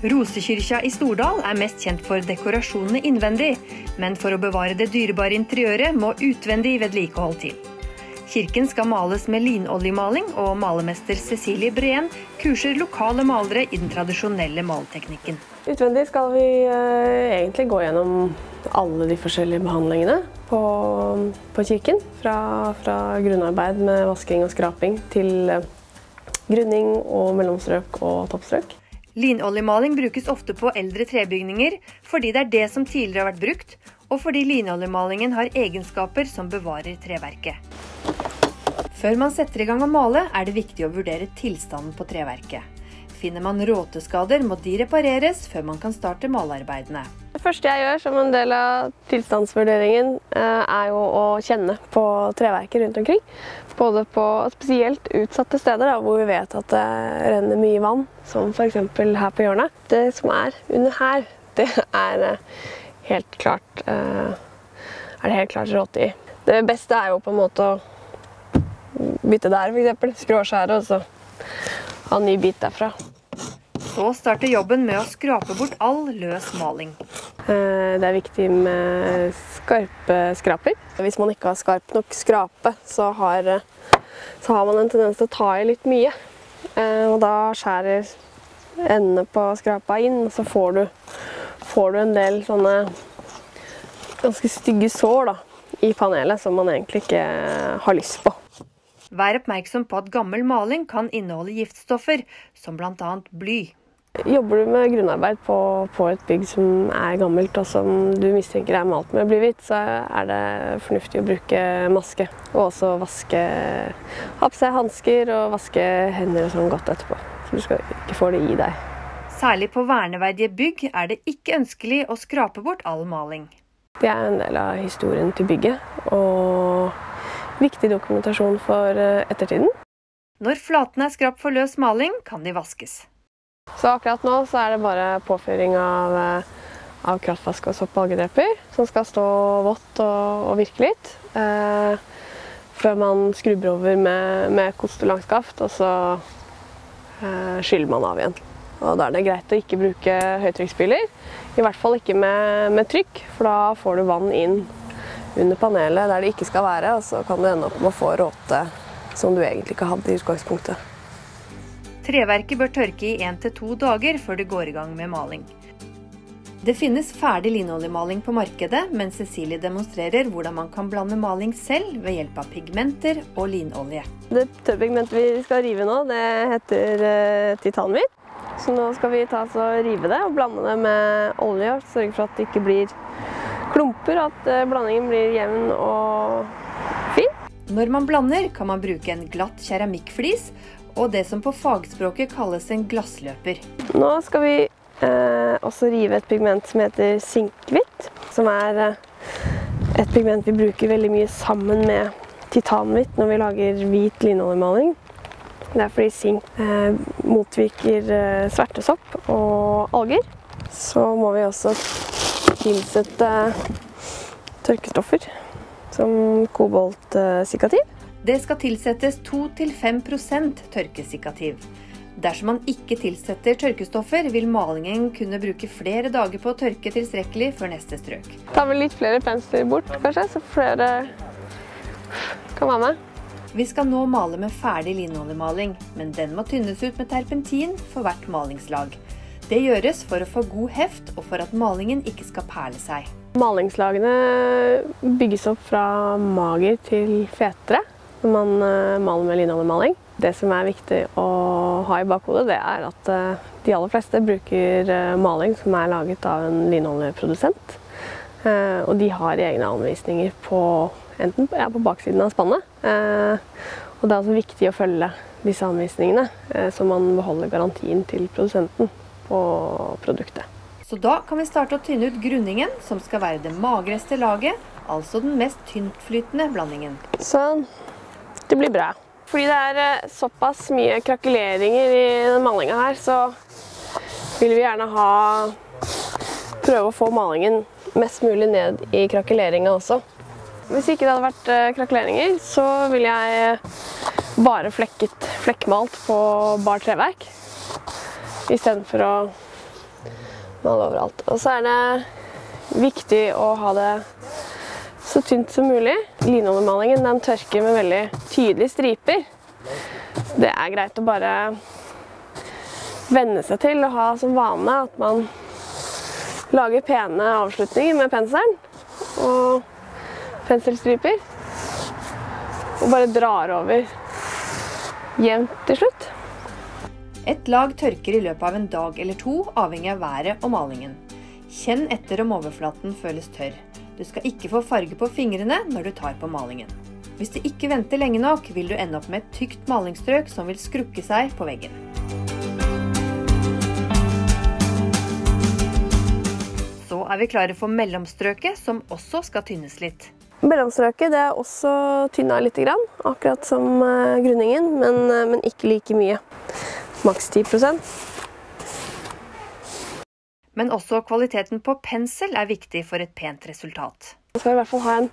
Rosekirka i Stordal er mest kjent for dekorasjonene innvendig, men for å bevare det dyrebare interiøret må utvendig vedlikehold til. Kirken skal males med linoljemaling, og malermester Cecilie Breen kurser lokale malere i den tradisjonelle maleteknikken. Utvendig skal vi eh, egentlig gå gjennom alle de forskjellige behandlingene på, på kirken. Fra, fra, grunnarbeid med vasking og skraping til eh, grunning og mellomstrøk og toppstrøk. Linoljemaling brukes ofte på eldre trebygninger fordi det er det som tidligere har vært brukt, og fordi linoljemalingen har egenskaper som bevarer treverket. Før man setter i gang å male, er det viktig å vurdere tilstanden på treverket. Finner man råteskader, må de repareres før man kan starte malearbeidene. Det første jeg gjør som en del av tilstandsvurderingen, eh, er jo å kjenne på treverket rundt omkring. Både på spesielt utsatte steder hvor vi vet at det renner mye vann, som f.eks. her på hjørnet. Det som er under her, det er eh, helt klart, eh, er det helt klart råte i. Det beste er jo på en måte å bytte der, f.eks. Skråskjære, og så ha en ny bit derfra. Så starter jobben med å skrape bort all løs maling. Eh, det er viktig med skarpe skraper. Hvis man ikke har skarp nok skrape, så har, så har man en tendens til å ta i litt mye. Eh, og da skjærer endene på skrapa inn, og så får du, får du en del sånne ganske stygge sår da, i panelet som man egentlig ikke har lyst på. Vær oppmerksom på at gammel maling kan inneholde giftstoffer, som bl.a. bly. Jobber du med grunnarbeid på, på, et bygg som er gammelt og som du mistenker er malt med blyhvitt, så er det fornuftig å bruke maske. Og også vaske Ha på seg hansker og vaske hender og sånn godt etterpå. Så du skal ikke få det i deg. Særlig på verneverdige bygg er det ikke ønskelig å skrape bort all maling. Det er en del av historien til bygget. og viktig dokumentasjon for eh, ettertiden. Når flatene er skrapt for løs maling, kan de vaskes. Så akkurat nå så er det bare påføring av, eh, av kraftvask og sopp- og algedreper som skal stå vått og, og virke litt. Eh, før man skrubber over med, med kost og og så eh, skyller man av igjen. Og Da er det greit å ikke bruke høytrykksspyler. I hvert fall ikke med, med trykk, for da får du vann inn under panelet der det ikke skal være, og så kan du ende opp med å få råte som du egentlig ikke hadde i utgangspunktet. Treverket bør tørke i én til to dager før det går i gang med maling. Det finnes ferdig linoljemaling på markedet, men Cecilie demonstrerer hvordan man kan blande maling selv ved hjelp av pigmenter og linolje. Det tørrpigmentet vi skal rive nå, det heter uh, titanhvitt. Så nå skal vi ta og rive det og blande det med olje og sørge for at det ikke blir klumper, at eh, blandingen blir jevn og fin. Når man blander, kan man bruke en glatt keramikkflis og det som på fagspråket kalles en glassløper. Nå skal vi eh, også rive et pigment som heter sinkhvitt, som er eh, et pigment vi bruker veldig mye sammen med titanhvitt når vi lager hvit linoljemaling. Det er fordi sink eh, motvirker eh, svertesopp og alger. Så må vi også tilsette tørkestoffer som koboltsikativ. Det skal tilsettes 2-5% tørkesikativ. Dersom man ikke tilsetter tørkestoffer, vil malingen kunne bruke flere dager på å tørke tilstrekkelig før neste strøk. Tar vel litt flere pensler bort, kanskje, så flere kan være med. Vi skal nå male med ferdig linoljemaling, men den må tynnes ut med terpentin for hvert malingslag. Det gjøres for å få god heft og for at malingen ikke skal perle seg. Malingslagene bygges opp fra mager til fetere når man eh, maler med linoljemaling. Det som er viktig å ha i bakhodet, det er at eh, de aller fleste bruker eh, maling som er laget av en linoljeprodusent. Og de har egne anvisninger på enten ja, på baksiden av spannet. Og det er altså viktig å følge disse anvisningene, så man beholder garantien til produsenten på produktet. Så da kan vi starte å tynne ut grunningen, som skal være det magreste laget, altså den mest tyntflytende blandingen. Sånn. Det blir bra. Fordi det er eh, såpass mye krakeleringer i den malinga her, så vil vi gjerne ha prøve å få malingen mest mulig ned i krakeleringa også. Hvis ikke det hadde vært eh, krakeleringer, så ville jeg bare flekket, flekkmalt på bar treverk istedenfor å male overalt. Og så er det viktig å ha det så tynt som mulig. Linoljemalingen den tørker med veldig tydelige striper. Det er greit å bare venne seg til å ha som vane at man lager pene avslutninger med penselen og penselstriper. Og bare drar over jevnt til slutt. Et lag tørker i løpet av en dag eller to, avhengig av været og malingen. Kjenn etter om overflaten føles tørr. Du skal ikke få farge på fingrene når du tar på malingen. Hvis du ikke venter lenge nok, vil du ende opp med et tykt malingsstrøk som vil skrukke seg på veggen. Så er vi klare for mellomstrøket, som også skal tynnes litt. Mellomstrøket er også tynna litt, akkurat som eh, grunningen, men, eh, men ikke like mye. Maks 10 Men også kvaliteten på pensel er viktig for et pent resultat. Man skal i hvert fall ha en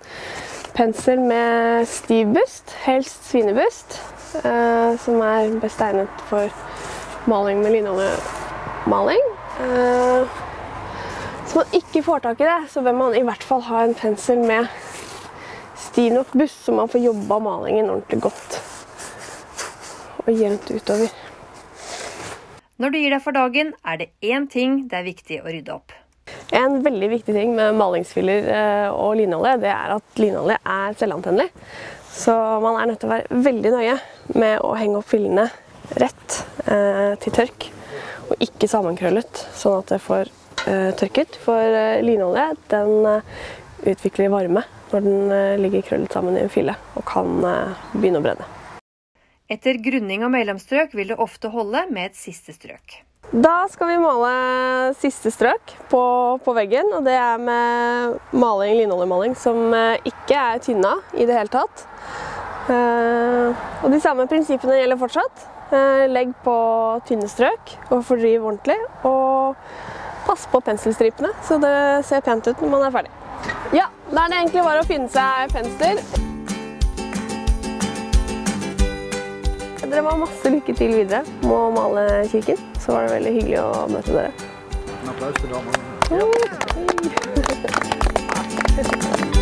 pensel med stiv bust, helst svinebust, eh, som er best egnet for maling med linoljemaling. Eh, hvis man ikke får tak i det, så bør man i hvert fall ha en pensel med stiv nok bust, så man får jobba malingen ordentlig godt og jevnt utover. Når du gir deg for dagen, er det én ting det er viktig å rydde opp. En veldig viktig ting med malingsfiller eh, og linolje, det er at linolje er selvantennelig. Så man er nødt til å være veldig nøye med å henge opp fillene rett eh, til tørk. Og ikke sammenkrøllet, sånn at det får eh, tørket. For eh, linolje den eh, utvikler varme når den eh, ligger krøllet sammen i en fille og kan begynne å brenne. Etter grunning og mellomstrøk vil det ofte holde med et siste strøk. Da skal vi male siste strøk på, på veggen, og det er med maling, linoljemaling som eh, ikke er tynna i det hele tatt. Uh, og de samme prinsippene gjelder fortsatt. Uh, legg på tynne strøk og fordriv ordentlig. Og pass på penselstripene, så det ser pent ut når man er ferdig. Ja, da er det egentlig bare å finne seg pensler. Dere må ha masse lykke til videre med å male kirken. Så var det veldig hyggelig å møte dere. En applaus til damene. Ja.